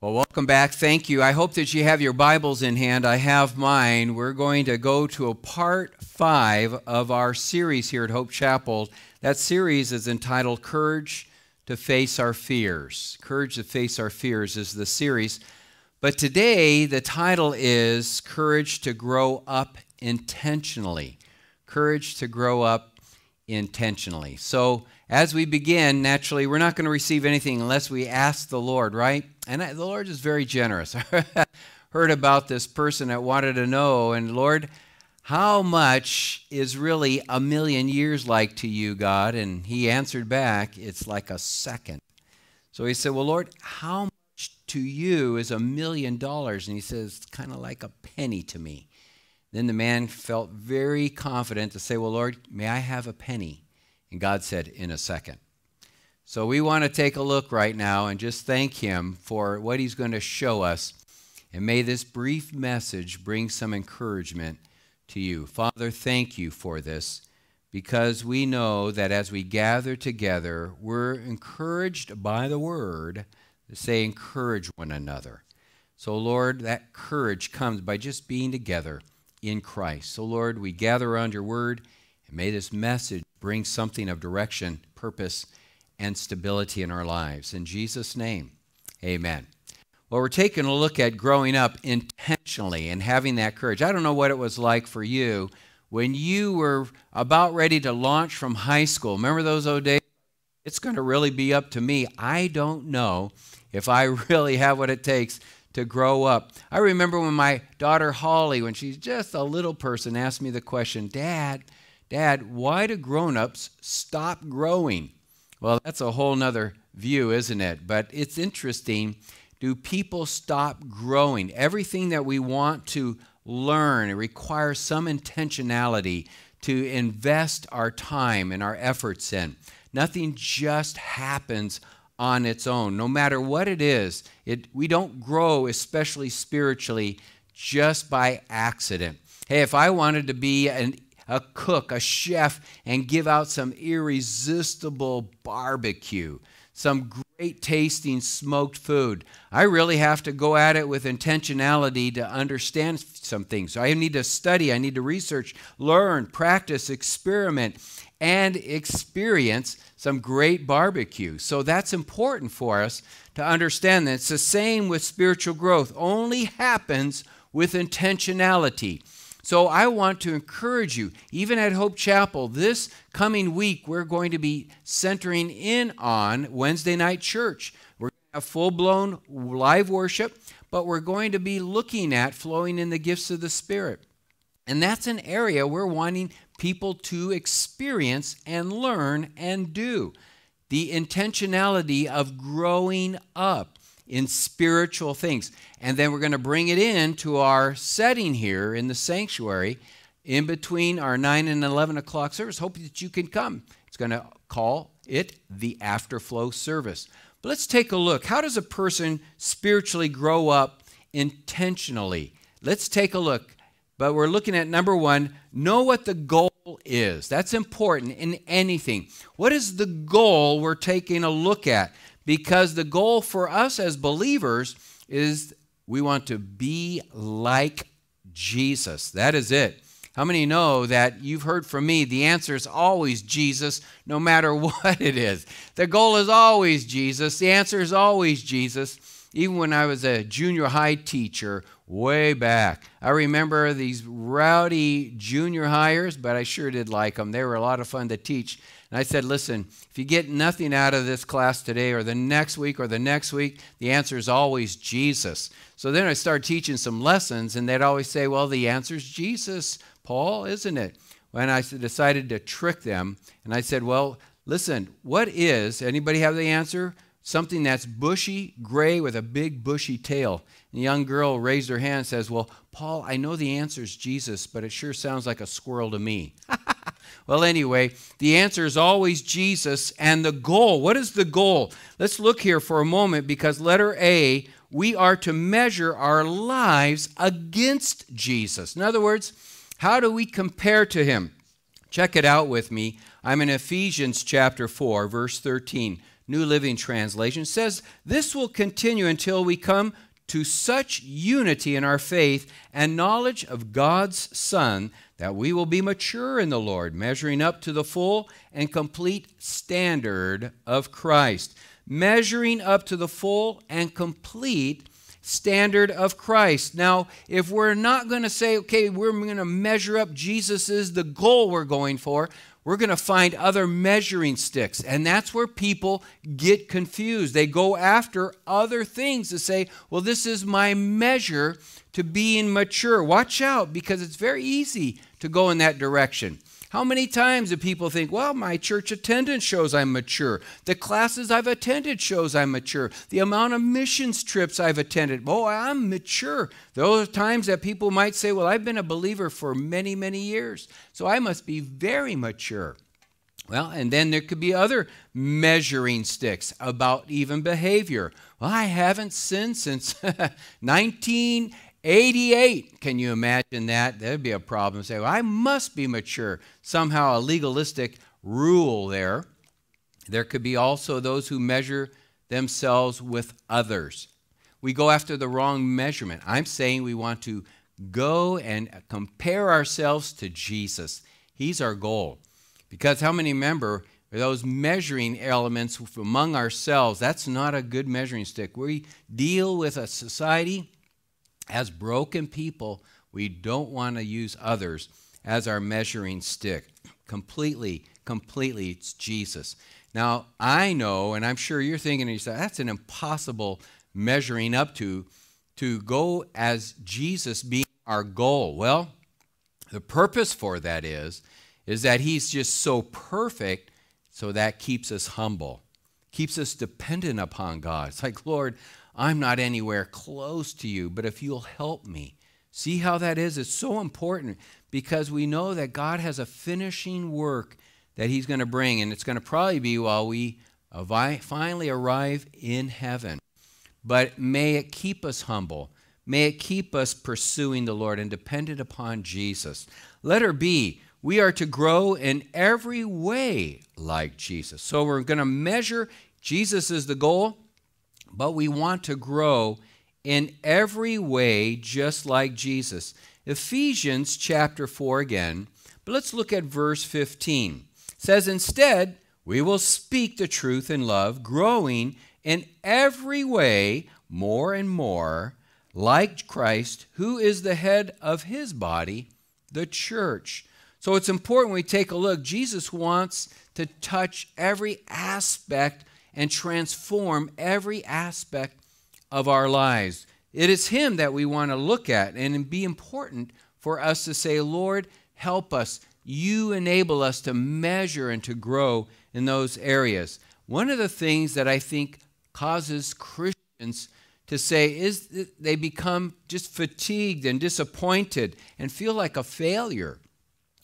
Well, welcome back. Thank you. I hope that you have your Bibles in hand. I have mine. We're going to go to a part five of our series here at Hope Chapel. That series is entitled Courage to Face Our Fears. Courage to Face Our Fears is the series. But today, the title is Courage to Grow Up Intentionally. Courage to Grow Up Intentionally. So, as we begin, naturally, we're not going to receive anything unless we ask the Lord, right? And I, the Lord is very generous. Heard about this person that wanted to know, and Lord, how much is really a million years like to you, God? And he answered back, it's like a second. So he said, Well, Lord, how much to you is a million dollars? And he says, It's kind of like a penny to me. Then the man felt very confident to say, Well, Lord, may I have a penny? And God said, In a second. So we want to take a look right now and just thank Him for what He's going to show us. And may this brief message bring some encouragement to you. Father, thank you for this because we know that as we gather together, we're encouraged by the word to say, encourage one another. So, Lord, that courage comes by just being together in Christ. So, Lord, we gather around your word and may this message bring something of direction, purpose, and stability in our lives. In Jesus' name, amen. Well, we're taking a look at growing up intentionally and having that courage. I don't know what it was like for you when you were about ready to launch from high school. Remember those old days? It's going to really be up to me. I don't know if I really have what it takes to grow up. I remember when my daughter Holly, when she's just a little person, asked me the question, Dad, Dad, why do grown ups stop growing? Well, that's a whole nother view, isn't it? But it's interesting. Do people stop growing? Everything that we want to learn, it requires some intentionality to invest our time and our efforts in. Nothing just happens on its own. No matter what it is, it, we don't grow, especially spiritually, just by accident. Hey, if I wanted to be an a cook, a chef, and give out some irresistible barbecue, some great tasting smoked food. I really have to go at it with intentionality to understand some things. So I need to study, I need to research, learn, practice, experiment, and experience some great barbecue. So that's important for us to understand that it's the same with spiritual growth, only happens with intentionality. So I want to encourage you, even at Hope Chapel, this coming week, we're going to be centering in on Wednesday night church. We're going to have full blown live worship, but we're going to be looking at flowing in the gifts of the Spirit. And that's an area we're wanting people to experience and learn and do. The intentionality of growing up in spiritual things. And then we're going to bring it into our setting here in the sanctuary in between our 9 and 11 o'clock service. Hope that you can come. It's going to call it the afterflow service. But let's take a look. How does a person spiritually grow up intentionally? Let's take a look. But we're looking at number one know what the goal is. That's important in anything. What is the goal we're taking a look at? Because the goal for us as believers is we want to be like Jesus. That is it. How many know that you've heard from me? The answer is always Jesus, no matter what it is. The goal is always Jesus. The answer is always Jesus. Even when I was a junior high teacher way back, I remember these rowdy junior hires, but I sure did like them. They were a lot of fun to teach. And I said, listen, if you get nothing out of this class today or the next week or the next week, the answer is always Jesus. So then I started teaching some lessons, and they'd always say, well, the answer is Jesus, Paul, isn't it? When I decided to trick them, and I said, well, listen, what is, anybody have the answer? Something that's bushy, gray, with a big bushy tail. And the young girl raised her hand and says, Well, Paul, I know the answer is Jesus, but it sure sounds like a squirrel to me. Well, anyway, the answer is always Jesus and the goal. What is the goal? Let's look here for a moment because letter A, we are to measure our lives against Jesus. In other words, how do we compare to him? Check it out with me. I'm in Ephesians chapter 4, verse 13. New Living Translation, says this will continue until we come to such unity in our faith and knowledge of God's Son that we will be mature in the Lord, measuring up to the full and complete standard of Christ. Measuring up to the full and complete standard of Christ. Now, if we're not going to say, okay, we're going to measure up, Jesus is the goal we're going for, we're going to find other measuring sticks. And that's where people get confused. They go after other things to say, well, this is my measure to being mature. Watch out because it's very easy to go in that direction. How many times do people think, well, my church attendance shows I'm mature. The classes I've attended shows I'm mature. The amount of missions trips I've attended, oh, I'm mature. Those are times that people might say, well, I've been a believer for many, many years, so I must be very mature. Well, and then there could be other measuring sticks about even behavior. Well, I haven't sinned since 19 88. Can you imagine that? That'd be a problem. Say, well, I must be mature. Somehow a legalistic rule there. There could be also those who measure themselves with others. We go after the wrong measurement. I'm saying we want to go and compare ourselves to Jesus. He's our goal. Because how many remember those measuring elements among ourselves? That's not a good measuring stick. We deal with a society as broken people, we don't want to use others as our measuring stick. Completely, completely, it's Jesus. Now, I know, and I'm sure you're thinking to yourself, that's an impossible measuring up to, to go as Jesus being our goal. Well, the purpose for that is, is that he's just so perfect, so that keeps us humble, keeps us dependent upon God. It's like, Lord, I'm not anywhere close to you, but if you'll help me. See how that is? It's so important because we know that God has a finishing work that He's going to bring, and it's going to probably be while we finally arrive in heaven. But may it keep us humble. May it keep us pursuing the Lord and dependent upon Jesus. Let Letter B, we are to grow in every way like Jesus. So we're going to measure, Jesus is the goal but we want to grow in every way just like Jesus. Ephesians chapter 4 again, but let's look at verse 15. It says, Instead, we will speak the truth in love, growing in every way more and more like Christ, who is the head of his body, the church. So it's important we take a look. Jesus wants to touch every aspect and transform every aspect of our lives. It is Him that we want to look at, and be important for us to say, Lord, help us. You enable us to measure and to grow in those areas. One of the things that I think causes Christians to say is they become just fatigued and disappointed and feel like a failure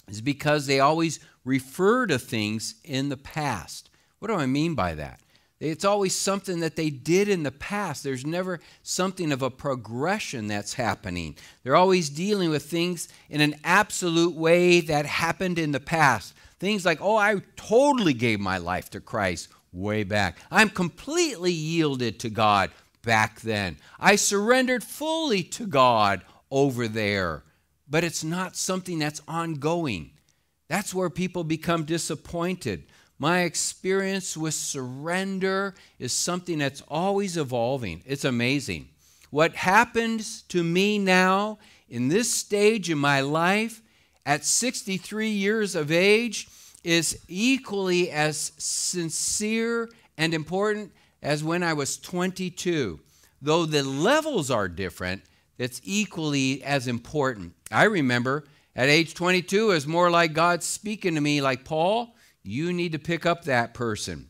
is because they always refer to things in the past. What do I mean by that? It's always something that they did in the past. There's never something of a progression that's happening. They're always dealing with things in an absolute way that happened in the past. Things like, oh, I totally gave my life to Christ way back. I'm completely yielded to God back then. I surrendered fully to God over there. But it's not something that's ongoing. That's where people become disappointed. My experience with surrender is something that's always evolving. It's amazing. What happens to me now in this stage in my life at 63 years of age is equally as sincere and important as when I was 22. Though the levels are different, it's equally as important. I remember at age 22, it was more like God speaking to me, like, Paul, you need to pick up that person.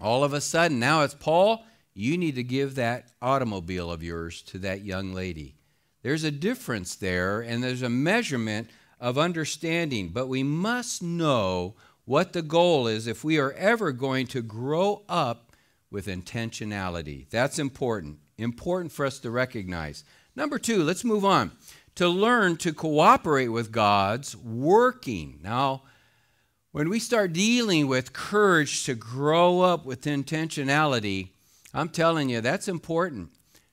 All of a sudden, now it's Paul, you need to give that automobile of yours to that young lady. There's a difference there, and there's a measurement of understanding, but we must know what the goal is if we are ever going to grow up with intentionality. That's important. Important for us to recognize. Number two, let's move on. To learn to cooperate with God's working. Now, when we start dealing with courage to grow up with intentionality, I'm telling you, that's important.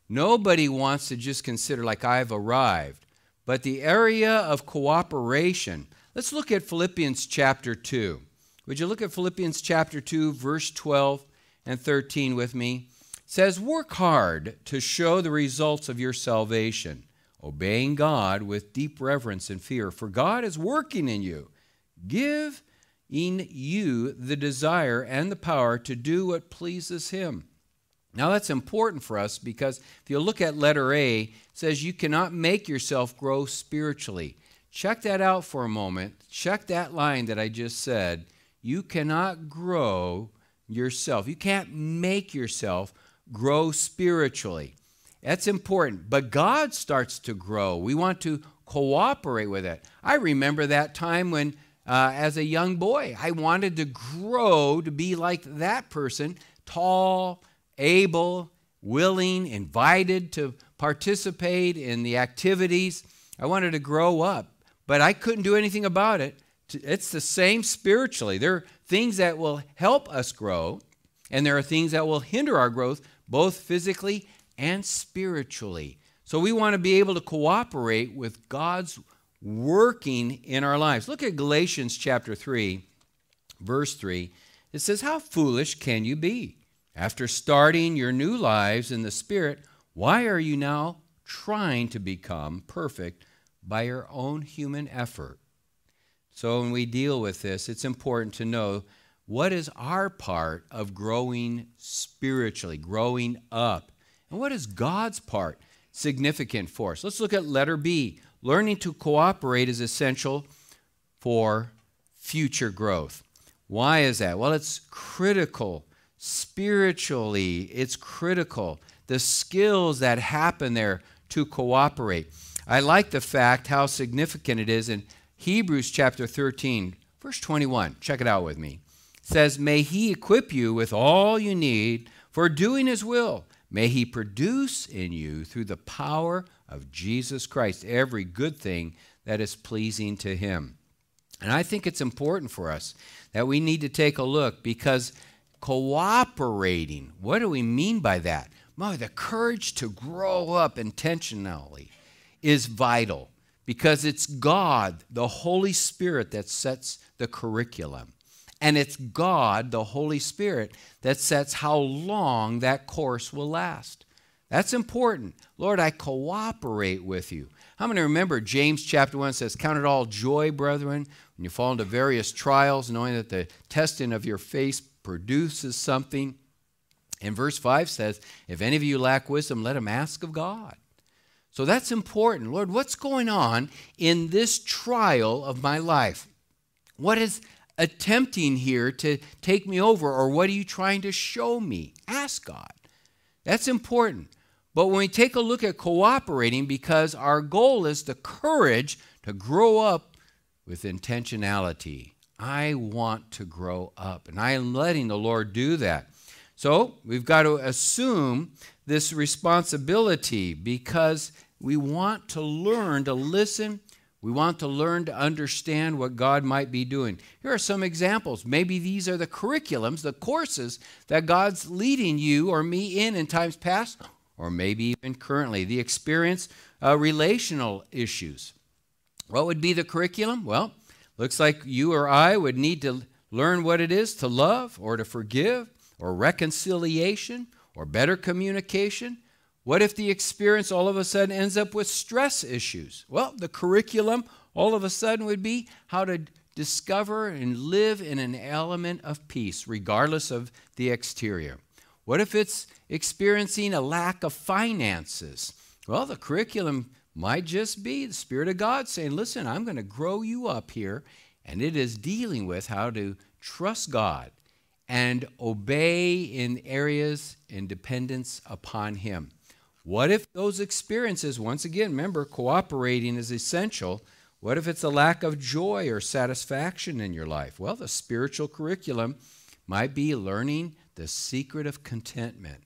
Nobody wants to just consider, like, I've arrived. But the area of cooperation, let's look at Philippians chapter 2. Would you look at Philippians chapter 2, verse 12 and 13 with me? It says, Work hard to show the results of your salvation, obeying God with deep reverence and fear, for God is working in you. Give in you the desire and the power to do what pleases Him. Now that's important for us because if you look at letter A, it says you cannot make yourself grow spiritually. Check that out for a moment. Check that line that I just said. You cannot grow yourself. You can't make yourself grow spiritually. That's important. But God starts to grow. We want to cooperate with it. I remember that time when, uh, as a young boy, I wanted to grow to be like that person, tall, able, willing, invited to participate in the activities. I wanted to grow up, but I couldn't do anything about it. It's the same spiritually. There are things that will help us grow, and there are things that will hinder our growth, both physically and spiritually. So we want to be able to cooperate with God's working in our lives. Look at Galatians chapter 3, verse 3. It says, How foolish can you be? After starting your new lives in the Spirit, why are you now trying to become perfect by your own human effort? So, when we deal with this, it's important to know what is our part of growing spiritually, growing up, and what is God's part significant for us. Let's look at letter B. Learning to cooperate is essential for future growth. Why is that? Well, it's critical spiritually, it's critical. The skills that happen there to cooperate. I like the fact how significant it is in Hebrews chapter 13, verse 21. Check it out with me. It says, May he equip you with all you need for doing his will. May he produce in you through the power of Jesus Christ every good thing that is pleasing to him. And I think it's important for us that we need to take a look because cooperating. What do we mean by that? The courage to grow up intentionally is vital because it's God, the Holy Spirit, that sets the curriculum. And it's God, the Holy Spirit, that sets how long that course will last. That's important. Lord, I cooperate with you. How many remember James chapter 1 says, Count it all joy, brethren, when you fall into various trials, knowing that the testing of your faith produces something. And verse 5 says, If any of you lack wisdom, let him ask of God. So that's important. Lord, what's going on in this trial of my life? What is attempting here to take me over, or what are you trying to show me? Ask God. That's important. But when we take a look at cooperating, because our goal is the courage to grow up with intentionality, I want to grow up. And I am letting the Lord do that. So we've got to assume this responsibility because we want to learn to listen. We want to learn to understand what God might be doing. Here are some examples. Maybe these are the curriculums, the courses that God's leading you or me in in times past, or maybe even currently. The experience uh, relational issues. What would be the curriculum? Well, Looks like you or I would need to learn what it is to love or to forgive or reconciliation or better communication. What if the experience all of a sudden ends up with stress issues? Well, the curriculum all of a sudden would be how to discover and live in an element of peace, regardless of the exterior. What if it's experiencing a lack of finances? Well, the curriculum might just be the Spirit of God saying, Listen, I'm going to grow you up here. And it is dealing with how to trust God and obey in areas in dependence upon Him. What if those experiences, once again, remember, cooperating is essential. What if it's a lack of joy or satisfaction in your life? Well, the spiritual curriculum might be learning the secret of contentment,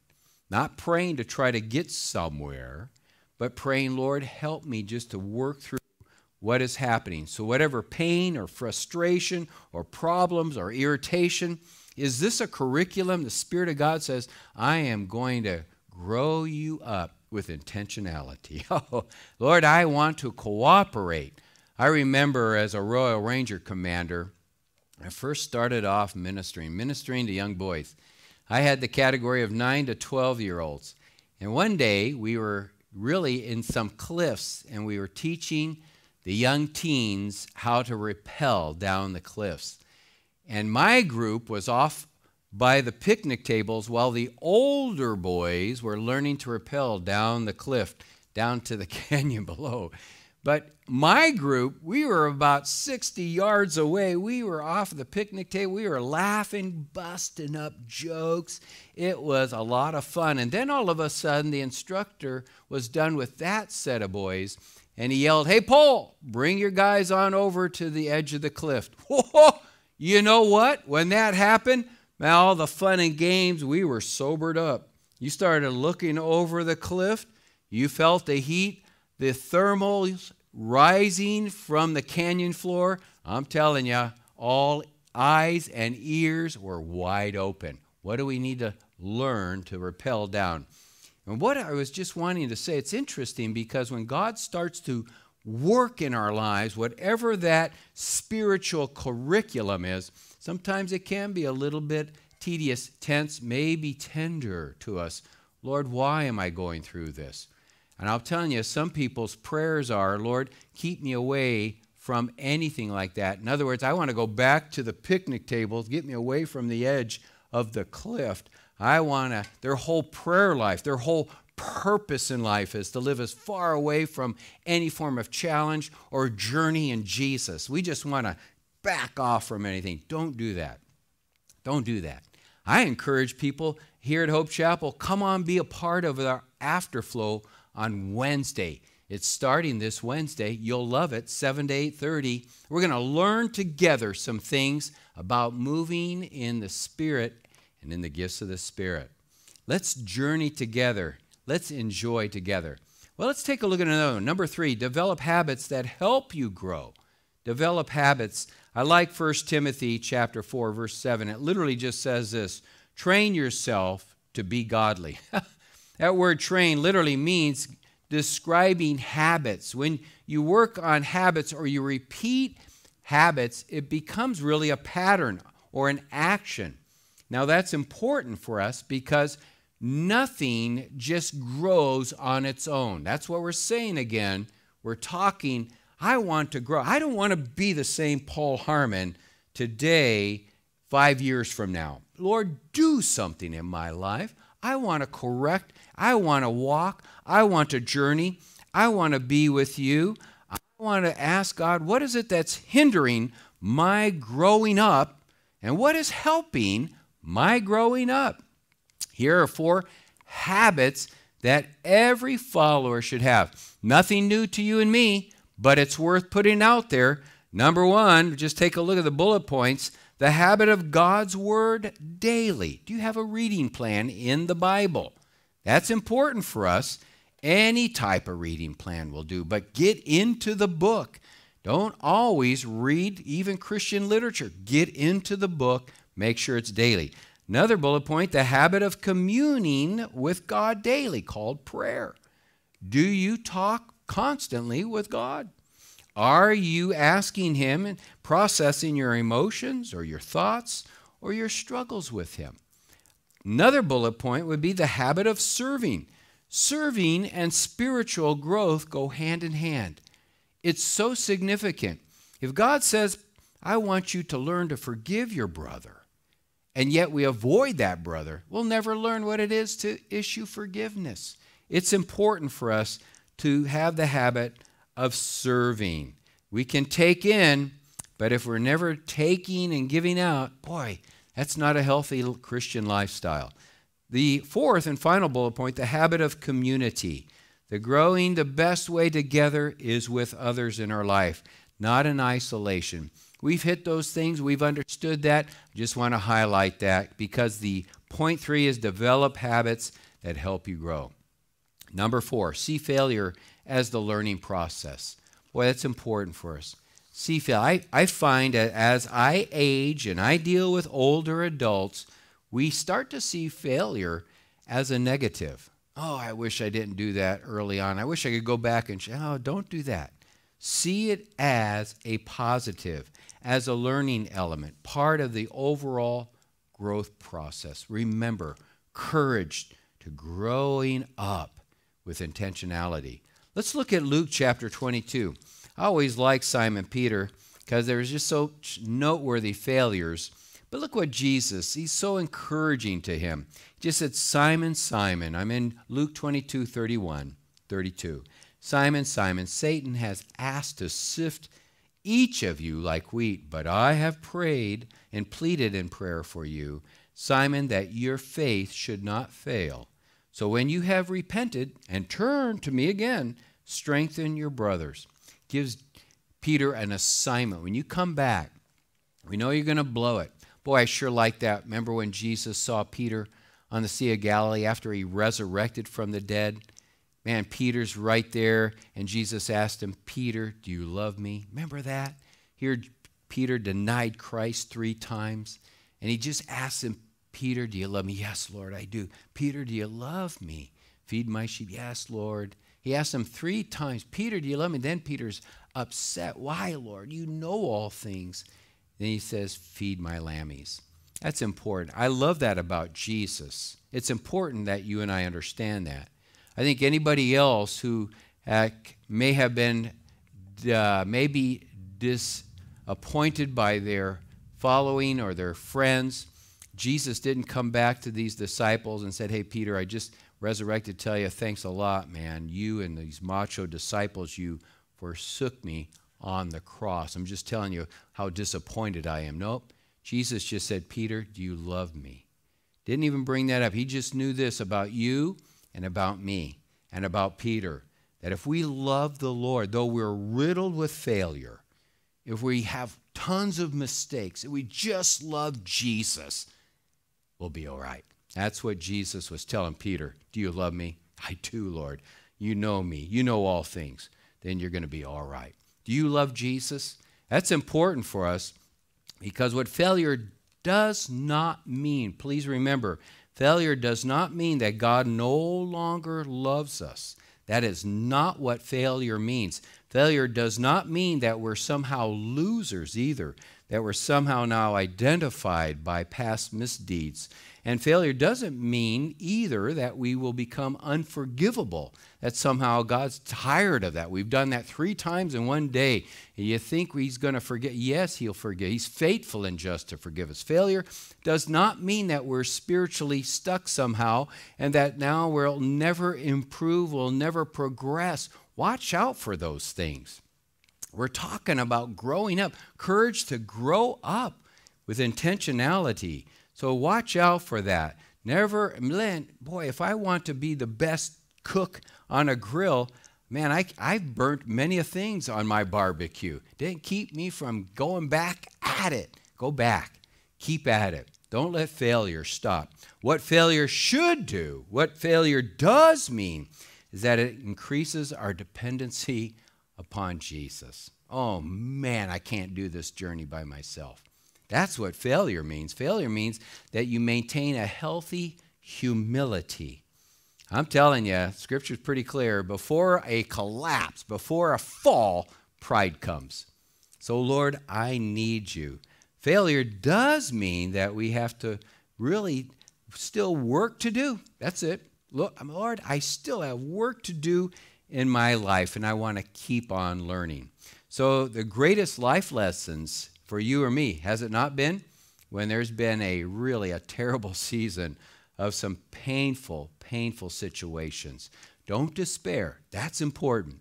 not praying to try to get somewhere, but praying, Lord, help me just to work through what is happening. So, whatever pain or frustration or problems or irritation, is this a curriculum? The Spirit of God says, I am going to grow you up with intentionality. Oh, Lord, I want to cooperate. I remember as a Royal Ranger commander, I first started off ministering, ministering to young boys. I had the category of 9 to 12 year olds. And one day we were really in some cliffs and we were teaching the young teens how to rappel down the cliffs. And my group was off by the picnic tables while the older boys were learning to rappel down the cliff, down to the canyon below. But my group, we were about 60 yards away. We were off the picnic table. We were laughing, busting up jokes. It was a lot of fun. And then all of a sudden, the instructor was done with that set of boys and he yelled, Hey, Paul, bring your guys on over to the edge of the cliff. Whoa, you know what? When that happened, all the fun and games, we were sobered up. You started looking over the cliff, you felt the heat, the thermals rising from the canyon floor. I'm telling you, all eyes and ears were wide open. What do we need to learn to rappel down? And what I was just wanting to say, it's interesting because when God starts to work in our lives, whatever that spiritual curriculum is, sometimes it can be a little bit tedious, tense, maybe tender to us. Lord, why am I going through this? And I'm telling you, some people's prayers are, Lord, keep me away from anything like that. In other words, I want to go back to the picnic tables, get me away from the edge of the cliff. I want to, their whole prayer life, their whole purpose in life is to live as far away from any form of challenge or journey in Jesus. We just want to back off from anything. Don't do that. Don't do that. I encourage people here at Hope Chapel, come on, be a part of our afterflow on Wednesday. It's starting this Wednesday. You'll love it, 7 to 8:30. We're going to learn together some things about moving in the Spirit and in the gifts of the Spirit. Let's journey together Let's enjoy together. Well, let's take a look at another one. Number three, develop habits that help you grow. Develop habits. I like 1 Timothy chapter 4, verse 7. It literally just says this train yourself to be godly. that word train literally means describing habits. When you work on habits or you repeat habits, it becomes really a pattern or an action. Now, that's important for us because nothing just grows on its own. That's what we're saying again. We're talking, I want to grow. I don't want to be the same Paul Harmon today, five years from now. Lord, do something in my life. I want to correct. I want to walk. I want to journey. I want to be with you. I want to ask God, what is it that's hindering my growing up? And what is helping my growing up? Here are four habits that every follower should have. Nothing new to you and me, but it's worth putting out there. Number one, just take a look at the bullet points the habit of God's Word daily. Do you have a reading plan in the Bible? That's important for us. Any type of reading plan will do, but get into the book. Don't always read even Christian literature. Get into the book, make sure it's daily. Another bullet point the habit of communing with God daily, called prayer. Do you talk constantly with God? Are you asking Him and processing your emotions or your thoughts or your struggles with Him? Another bullet point would be the habit of serving. Serving and spiritual growth go hand in hand. It's so significant. If God says, I want you to learn to forgive your brother, and yet we avoid that brother, we'll never learn what it is to issue forgiveness. It's important for us to have the habit of serving. We can take in, but if we're never taking and giving out, boy, that's not a healthy Christian lifestyle. The fourth and final bullet point the habit of community. The growing, the best way together is with others in our life, not in isolation. We've hit those things, we've understood that. I just want to highlight that because the point three is develop habits that help you grow. Number four, see failure as the learning process. Boy, that's important for us. See, Phil, I, I find that as I age and I deal with older adults, we start to see failure as a negative. Oh, I wish I didn't do that early on. I wish I could go back and say, oh, don't do that. See it as a positive, as a learning element, part of the overall growth process. Remember, courage to growing up with intentionality. Let's look at Luke chapter 22. I always like Simon Peter because there's just so noteworthy failures. But look what Jesus, he's so encouraging to him. He just said, Simon, Simon. I'm in Luke 22, 31, 32. Simon, Simon, Satan has asked to sift each of you like wheat, but I have prayed and pleaded in prayer for you, Simon, that your faith should not fail. So when you have repented and turned to me again, strengthen your brothers. Gives Peter an assignment. When you come back, we know you're going to blow it. Boy, I sure like that. Remember when Jesus saw Peter on the Sea of Galilee after he resurrected from the dead? Man, Peter's right there, and Jesus asked him, Peter, do you love me? Remember that? Here, Peter denied Christ three times, and he just asked him, Peter, do you love me? Yes, Lord, I do. Peter, do you love me? Feed my sheep? Yes, Lord. He asked him three times, Peter, do you love me? Then Peter's upset. Why, Lord? You know all things. Then he says, Feed my lammies. That's important. I love that about Jesus. It's important that you and I understand that. I think anybody else who uh, may have been uh, maybe disappointed by their following or their friends, Jesus didn't come back to these disciples and said, Hey, Peter, I just resurrected to tell you thanks a lot, man. You and these macho disciples, you forsook me on the cross. I'm just telling you how disappointed I am. Nope. Jesus just said, Peter, do you love me? Didn't even bring that up. He just knew this about you and about me and about Peter that if we love the Lord, though we're riddled with failure, if we have tons of mistakes, if we just love Jesus, we'll be all right. That's what Jesus was telling Peter. Do you love me? I do, Lord. You know me. You know all things. Then you're going to be all right. Do you love Jesus? That's important for us because what failure does not mean, please remember, Failure does not mean that God no longer loves us. That is not what failure means. Failure does not mean that we're somehow losers either, that we're somehow now identified by past misdeeds. And failure doesn't mean either that we will become unforgivable, that somehow God's tired of that. We've done that three times in one day. And you think He's going to forget? Yes, He'll forgive. He's faithful and just to forgive us. Failure does not mean that we're spiritually stuck somehow and that now we'll never improve, we'll never progress. Watch out for those things. We're talking about growing up, courage to grow up with intentionality so watch out for that. Never, boy, if I want to be the best cook on a grill, man, I, I've burnt many things on my barbecue. Didn't keep me from going back at it. Go back. Keep at it. Don't let failure stop. What failure should do, what failure does mean, is that it increases our dependency upon Jesus. Oh man, I can't do this journey by myself. That's what failure means. Failure means that you maintain a healthy humility. I'm telling you, scripture's pretty clear. Before a collapse, before a fall, pride comes. So, Lord, I need you. Failure does mean that we have to really still work to do. That's it. Lord, I still have work to do in my life, and I want to keep on learning. So, the greatest life lessons for you or me, has it not been? When there's been a really a terrible season of some painful, painful situations. Don't despair. That's important.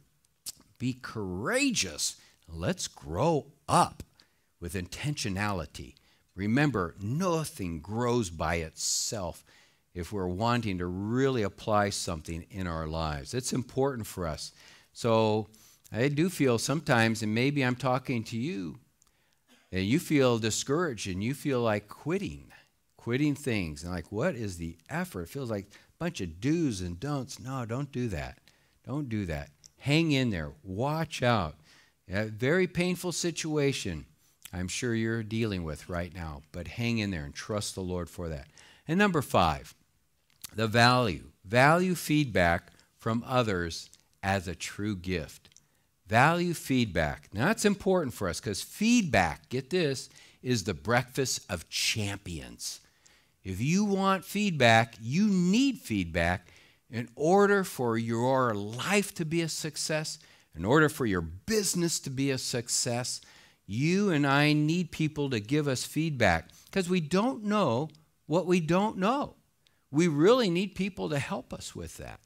Be courageous. Let's grow up with intentionality. Remember, nothing grows by itself if we're wanting to really apply something in our lives. It's important for us. So I do feel sometimes, and maybe I'm talking to you, and you feel discouraged and you feel like quitting, quitting things. And like, what is the effort? It feels like a bunch of do's and don'ts. No, don't do that. Don't do that. Hang in there. Watch out. A very painful situation I'm sure you're dealing with right now, but hang in there and trust the Lord for that. And number five, the value. Value feedback from others as a true gift. Value feedback. Now, that's important for us because feedback, get this, is the breakfast of champions. If you want feedback, you need feedback in order for your life to be a success, in order for your business to be a success. You and I need people to give us feedback because we don't know what we don't know. We really need people to help us with that.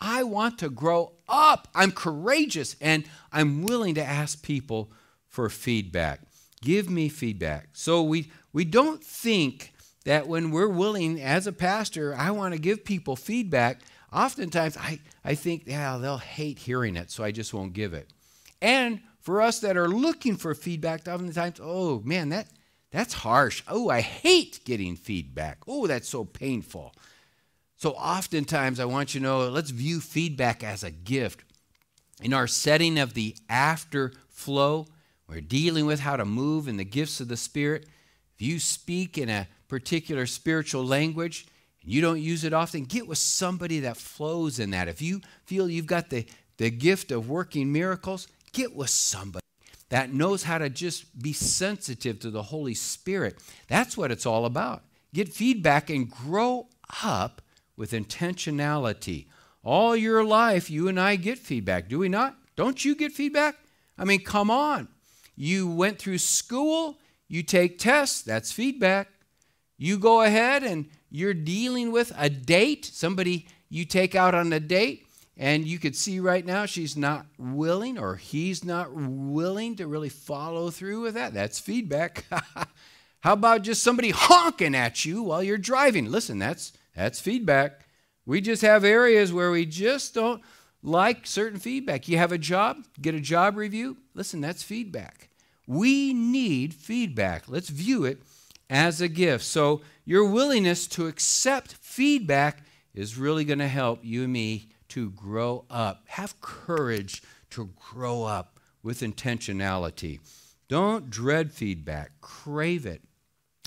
I want to grow up. I'm courageous and I'm willing to ask people for feedback. Give me feedback. So we, we don't think that when we're willing, as a pastor, I want to give people feedback. Oftentimes, I, I think, yeah, they'll hate hearing it, so I just won't give it. And for us that are looking for feedback, oftentimes, oh man, that, that's harsh. Oh, I hate getting feedback. Oh, that's so painful. So oftentimes, I want you to know let's view feedback as a gift. In our setting of the after flow, we're dealing with how to move in the gifts of the Spirit. If you speak in a particular spiritual language and you don't use it often, get with somebody that flows in that. If you feel you've got the, the gift of working miracles, get with somebody that knows how to just be sensitive to the Holy Spirit. That's what it's all about. Get feedback and grow up with intentionality. All your life, you and I get feedback, do we not? Don't you get feedback? I mean, come on. You went through school, you take tests, that's feedback. You go ahead and you're dealing with a date, somebody you take out on a date, and you could see right now she's not willing or he's not willing to really follow through with that. That's feedback. How about just somebody honking at you while you're driving? Listen, that's that's feedback. We just have areas where we just don't like certain feedback. You have a job, get a job review. Listen, that's feedback. We need feedback. Let's view it as a gift. So, your willingness to accept feedback is really going to help you and me to grow up. Have courage to grow up with intentionality. Don't dread feedback, crave it.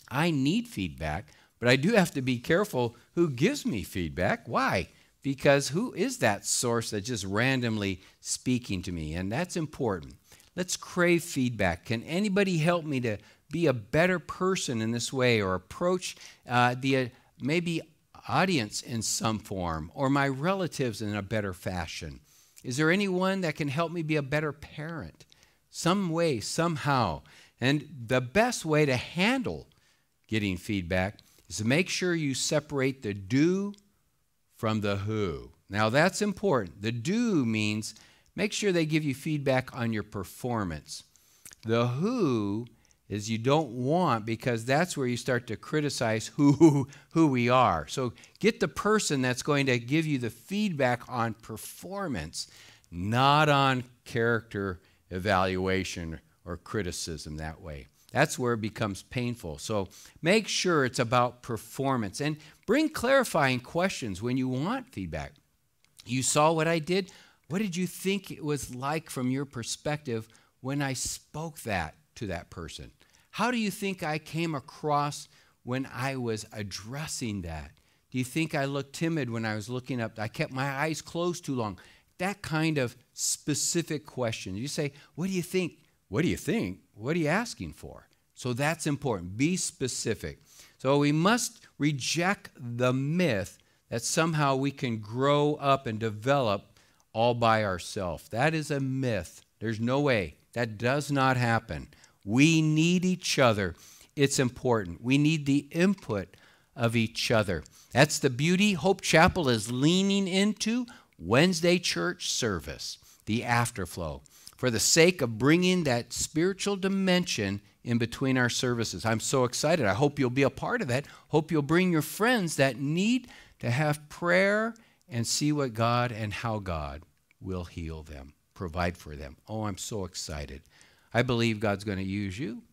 I need feedback, but I do have to be careful who gives me feedback. Why? Because who is that source that's just randomly speaking to me? And that's important. Let's crave feedback. Can anybody help me to be a better person in this way or approach uh, the uh, maybe audience in some form or my relatives in a better fashion? Is there anyone that can help me be a better parent? Some way, somehow. And the best way to handle getting feedback is to make sure you separate the do from the who. Now, that's important. The do means make sure they give you feedback on your performance. The who is you don't want because that's where you start to criticize who, who we are. So get the person that's going to give you the feedback on performance, not on character evaluation or criticism that way. That's where it becomes painful. So make sure it's about performance and bring clarifying questions when you want feedback. You saw what I did? What did you think it was like from your perspective when I spoke that to that person? How do you think I came across when I was addressing that? Do you think I looked timid when I was looking up? I kept my eyes closed too long. That kind of specific question. You say, What do you think? What do you think? What are you asking for? So that's important. Be specific. So we must reject the myth that somehow we can grow up and develop all by ourselves. That is a myth. There's no way. That does not happen. We need each other. It's important. We need the input of each other. That's the beauty Hope Chapel is leaning into Wednesday church service, the afterflow, for the sake of bringing that spiritual dimension in between our services. I'm so excited. I hope you'll be a part of that. Hope you'll bring your friends that need to have prayer and see what God and how God will heal them, provide for them. Oh, I'm so excited. I believe God's going to use you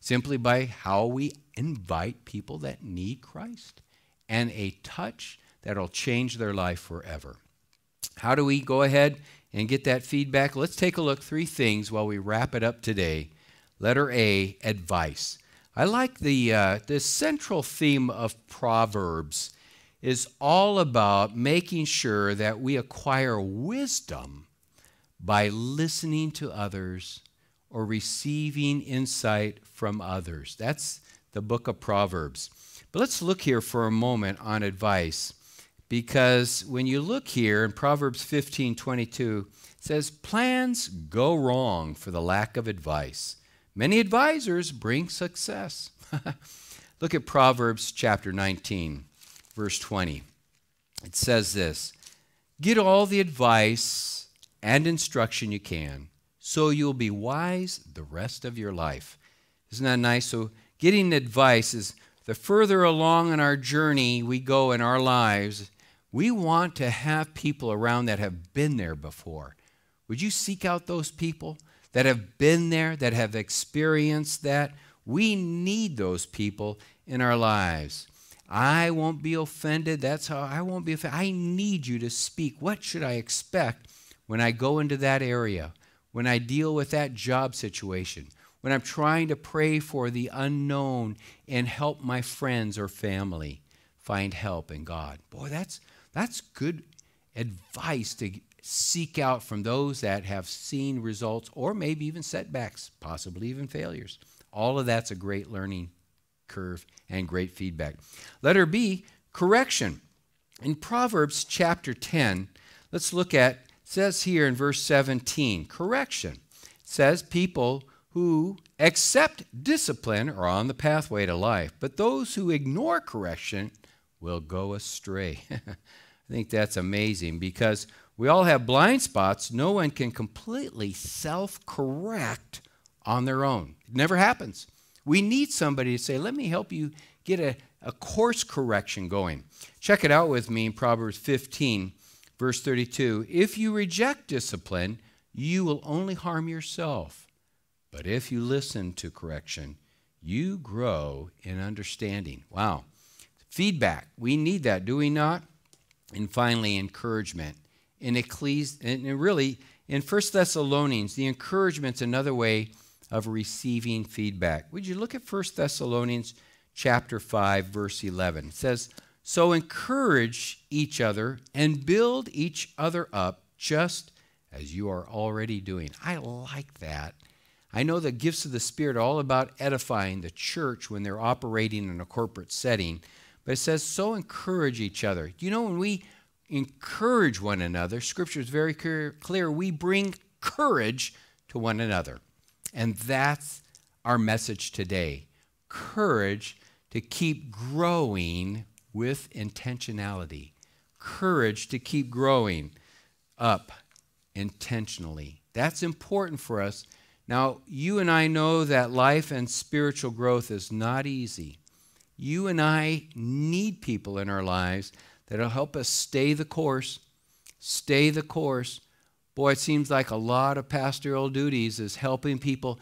simply by how we invite people that need Christ and a touch that'll change their life forever. How do we go ahead and get that feedback, let's take a look three things while we wrap it up today. Letter A, advice. I like the uh, the central theme of Proverbs is all about making sure that we acquire wisdom by listening to others or receiving insight from others. That's the book of Proverbs. But let's look here for a moment on advice because when you look here in Proverbs 15 22, it says, Plans go wrong for the lack of advice. Many advisors bring success. look at Proverbs chapter 19, verse 20. It says this Get all the advice and instruction you can, so you'll be wise the rest of your life. Isn't that nice? So, getting advice is the further along in our journey we go in our lives, we want to have people around that have been there before. Would you seek out those people that have been there, that have experienced that? We need those people in our lives. I won't be offended. That's how I won't be offended. I need you to speak. What should I expect when I go into that area, when I deal with that job situation, when I'm trying to pray for the unknown and help my friends or family find help in God? Boy, that's that's good advice to seek out from those that have seen results or maybe even setbacks, possibly even failures. All of that's a great learning curve and great feedback. Letter B, correction. In Proverbs chapter 10, let's look at says here in verse 17, correction. It says people who accept discipline are on the pathway to life, but those who ignore correction will go astray. I think that's amazing because we all have blind spots. No one can completely self correct on their own. It never happens. We need somebody to say, let me help you get a, a course correction going. Check it out with me in Proverbs 15, verse 32. If you reject discipline, you will only harm yourself. But if you listen to correction, you grow in understanding. Wow. Feedback. We need that, do we not? And finally, encouragement. In Ecclesi- and really, in 1 Thessalonians, the encouragement's another way of receiving feedback. Would you look at 1 Thessalonians chapter 5, verse 11? It says, So encourage each other and build each other up just as you are already doing. I like that. I know the gifts of the Spirit are all about edifying the church when they're operating in a corporate setting. But it says, so encourage each other. You know, when we encourage one another, Scripture is very clear, we bring courage to one another. And that's our message today courage to keep growing with intentionality, courage to keep growing up intentionally. That's important for us. Now, you and I know that life and spiritual growth is not easy you and I need people in our lives that'll help us stay the course, stay the course. Boy, it seems like a lot of pastoral duties is helping people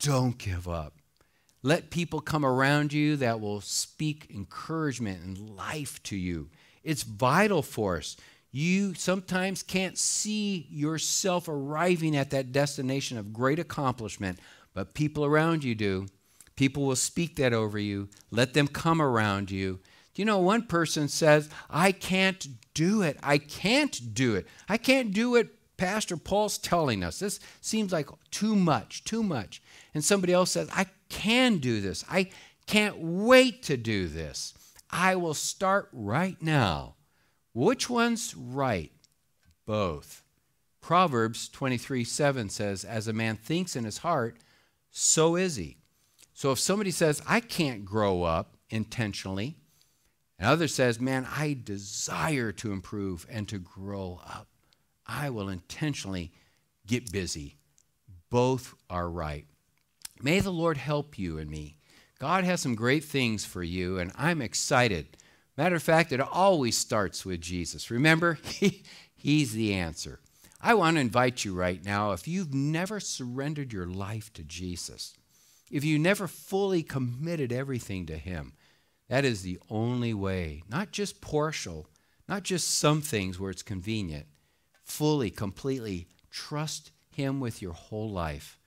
don't give up. Let people come around you that will speak encouragement and life to you. It's vital for us. You sometimes can't see yourself arriving at that destination of great accomplishment, but people around you do. People will speak that over you. Let them come around you. Do you know, one person says, I can't do it. I can't do it. I can't do it. Pastor Paul's telling us. This seems like too much, too much. And somebody else says, I can do this. I can't wait to do this. I will start right now. Which one's right? Both. Proverbs 23 7 says, As a man thinks in his heart, so is he. So if somebody says, I can't grow up intentionally, and others says, man, I desire to improve and to grow up, I will intentionally get busy. Both are right. May the Lord help you and me. God has some great things for you, and I'm excited. Matter of fact, it always starts with Jesus. Remember, he, He's the answer. I want to invite you right now, if you've never surrendered your life to Jesus, if you never fully committed everything to Him, that is the only way, not just partial, not just some things where it's convenient, fully, completely trust Him with your whole life,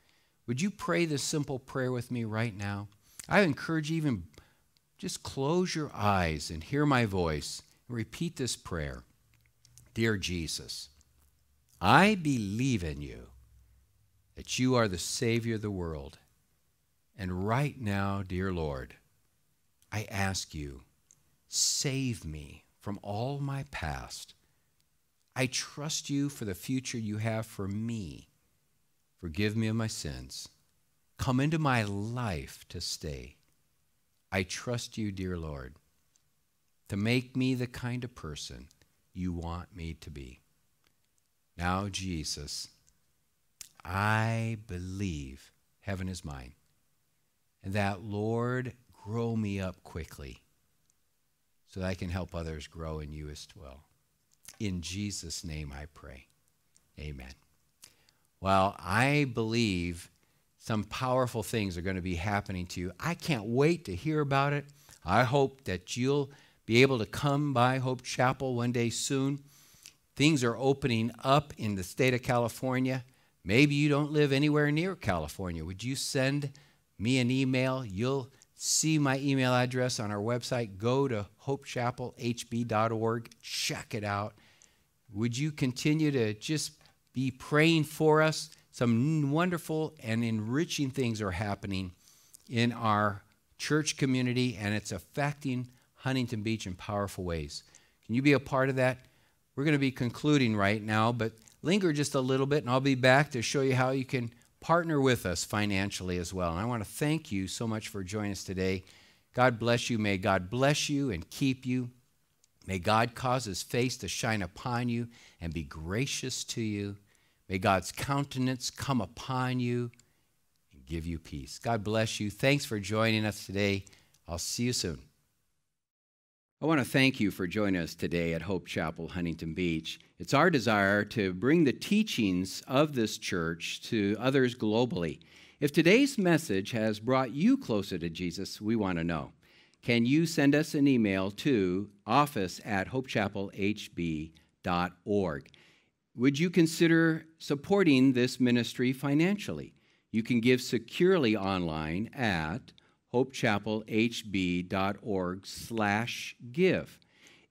would you pray this simple prayer with me right now? I encourage you even just close your eyes and hear my voice and repeat this prayer. Dear Jesus, I believe in you, that you are the Savior of the world. And right now, dear Lord, I ask you, save me from all my past. I trust you for the future you have for me. Forgive me of my sins. Come into my life to stay. I trust you, dear Lord, to make me the kind of person you want me to be. Now, Jesus, I believe heaven is mine, that, Lord, grow me up quickly so that I can help others grow in you as well. In Jesus' name I pray. Amen. Well, I believe some powerful things are going to be happening to you. I can't wait to hear about it. I hope that you'll be able to come by Hope Chapel one day soon. Things are opening up in the state of California. Maybe you don't live anywhere near California. Would you send me an email? You'll see my email address on our website. Go to hopechapelhb.org, check it out. Would you continue to just be praying for us? Some wonderful and enriching things are happening in our church community, and it's affecting Huntington Beach in powerful ways. Can you be a part of that? We're going to be concluding right now, but linger just a little bit, and I'll be back to show you how you can partner with us financially as well. And I want to thank you so much for joining us today. God bless you. May God bless you and keep you. May God cause his face to shine upon you and be gracious to you. May God's countenance come upon you and give you peace. God bless you. Thanks for joining us today. I'll see you soon. I want to thank you for joining us today at Hope Chapel, Huntington Beach. It's our desire to bring the teachings of this church to others globally. If today's message has brought you closer to Jesus, we want to know. Can you send us an email to office at hopechapelhb.org? Would you consider supporting this ministry financially? You can give securely online at hopechapelhb.org slash give.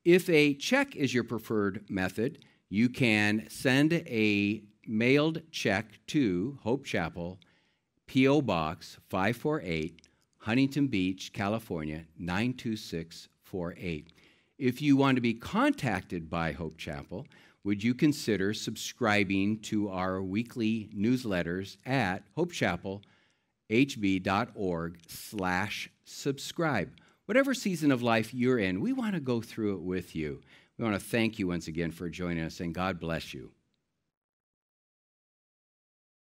If a check is your preferred method, you can send a mailed check to Hope Chapel, P.O. Box 548, Huntington Beach, California 92648. If you want to be contacted by Hope Chapel, would you consider subscribing to our weekly newsletters at Hope Chapel? hb.org slash subscribe. Whatever season of life you're in, we want to go through it with you. We want to thank you once again for joining us, and God bless you.